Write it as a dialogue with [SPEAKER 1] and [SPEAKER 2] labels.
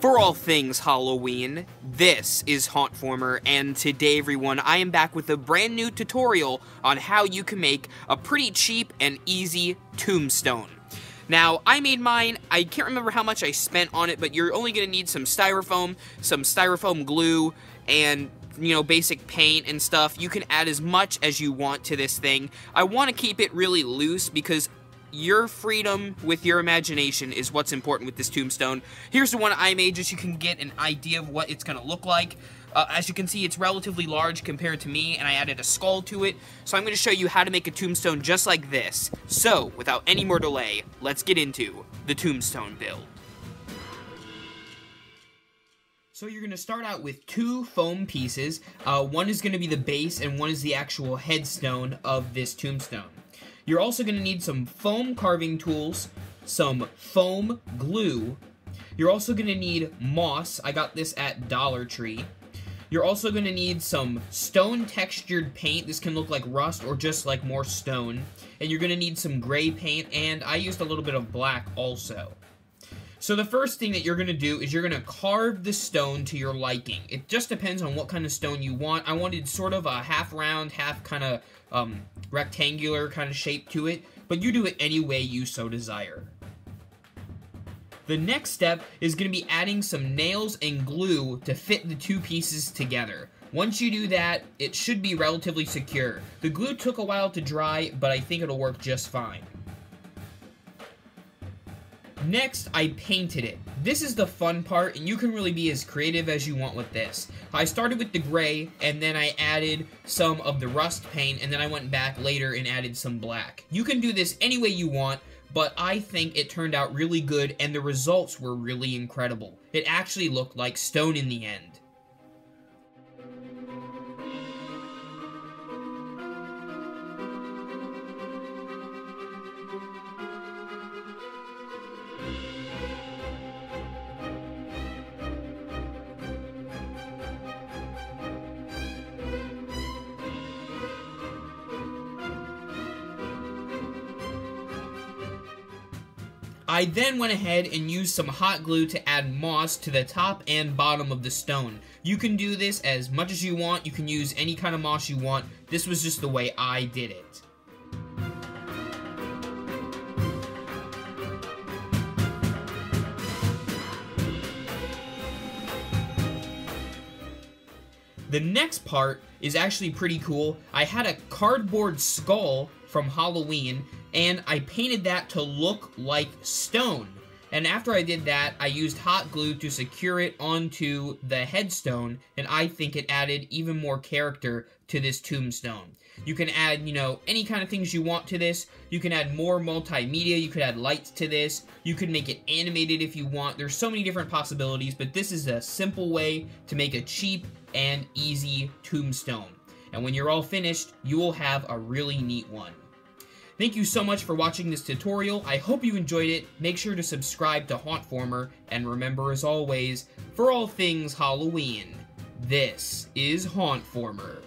[SPEAKER 1] For all things Halloween, this is Hauntformer, and today everyone, I am back with a brand new tutorial on how you can make a pretty cheap and easy tombstone. Now, I made mine, I can't remember how much I spent on it, but you're only going to need some styrofoam, some styrofoam glue, and you know, basic paint and stuff. You can add as much as you want to this thing. I want to keep it really loose because your freedom with your imagination is what's important with this tombstone. Here's the one I made just so you can get an idea of what it's going to look like. Uh, as you can see, it's relatively large compared to me, and I added a skull to it. So I'm going to show you how to make a tombstone just like this. So, without any more delay, let's get into the tombstone build. So you're going to start out with two foam pieces. Uh, one is going to be the base, and one is the actual headstone of this tombstone. You're also going to need some foam carving tools, some foam glue. You're also going to need moss. I got this at Dollar Tree. You're also going to need some stone textured paint. This can look like rust or just like more stone. And you're going to need some gray paint, and I used a little bit of black also. So the first thing that you're going to do is you're going to carve the stone to your liking. It just depends on what kind of stone you want. I wanted sort of a half round, half kind of um, rectangular kind of shape to it, but you do it any way you so desire. The next step is going to be adding some nails and glue to fit the two pieces together. Once you do that, it should be relatively secure. The glue took a while to dry, but I think it'll work just fine. Next, I painted it. This is the fun part, and you can really be as creative as you want with this. I started with the gray, and then I added some of the rust paint, and then I went back later and added some black. You can do this any way you want, but I think it turned out really good, and the results were really incredible. It actually looked like stone in the end. I then went ahead and used some hot glue to add moss to the top and bottom of the stone. You can do this as much as you want. You can use any kind of moss you want. This was just the way I did it. The next part is actually pretty cool. I had a cardboard skull from Halloween, and I painted that to look like stone. And after I did that, I used hot glue to secure it onto the headstone, and I think it added even more character to this tombstone. You can add, you know, any kind of things you want to this. You can add more multimedia. You could add lights to this. You could make it animated if you want. There's so many different possibilities, but this is a simple way to make a cheap and easy tombstone. And when you're all finished, you will have a really neat one. Thank you so much for watching this tutorial. I hope you enjoyed it. Make sure to subscribe to Hauntformer, and remember as always, for all things Halloween, this is Hauntformer.